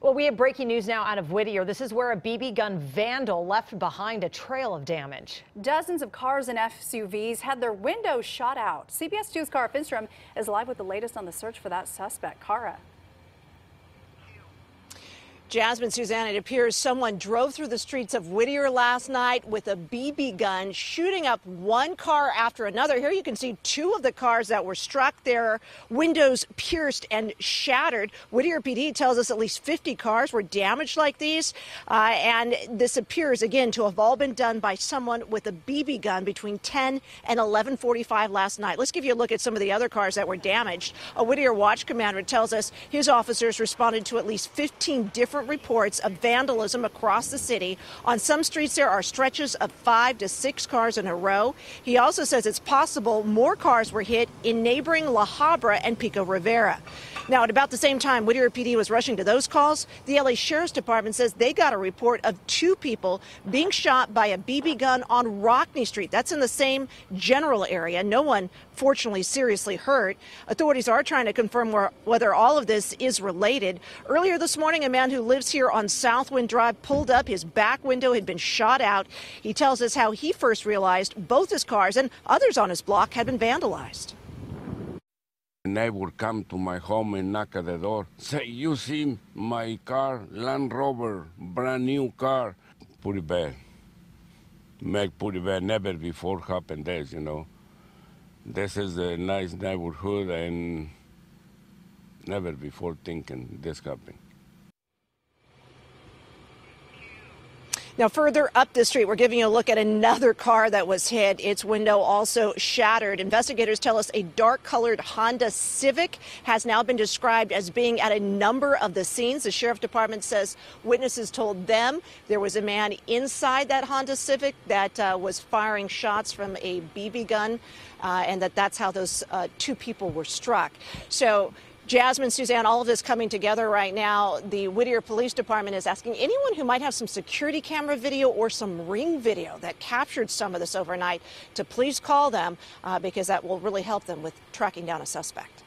Well, we have breaking news now out of Whittier. This is where a BB gun vandal left behind a trail of damage. Dozens of cars and SUVs had their windows shot out. CBS 2's Kara Finnstrom is live with the latest on the search for that suspect. Kara. Jasmine Suzanne, it appears someone drove through the streets of Whittier last night with a BB gun, shooting up one car after another. Here you can see two of the cars that were struck, their windows pierced and shattered. Whittier PD tells us at least 50 cars were damaged like these. Uh, and this appears, again, to have all been done by someone with a BB gun between 10 and 1145 last night. Let's give you a look at some of the other cars that were damaged. A Whittier watch commander tells us his officers responded to at least 15 different different reports of vandalism across the city. On some streets, there are stretches of five to six cars in a row. He also says it's possible more cars were hit in neighboring La Habra and Pico Rivera. Now, at about the same time Whittier PD was rushing to those calls, the LA Sheriff's Department says they got a report of two people being shot by a BB gun on Rockney Street. That's in the same general area. No one, fortunately, seriously hurt. Authorities are trying to confirm whether all of this is related. Earlier this morning, a man who lives here on Southwind Drive pulled up. His back window had been shot out. He tells us how he first realized both his cars and others on his block had been vandalized. A neighbor come to my home and knock at the door. Say, you see my car, Land Rover, brand new car. Pretty bad. Make pretty bad. Never before happened this, you know. This is a nice neighborhood and never before thinking this happened. Now, further up the street, we're giving you a look at another car that was hit. Its window also shattered. Investigators tell us a dark colored Honda Civic has now been described as being at a number of the scenes. The sheriff department says witnesses told them there was a man inside that Honda Civic that uh, was firing shots from a BB gun, uh, and that that's how those uh, two people were struck. So, Jasmine, Suzanne, all of this coming together right now. The Whittier Police Department is asking anyone who might have some security camera video or some ring video that captured some of this overnight to please call them uh, because that will really help them with tracking down a suspect.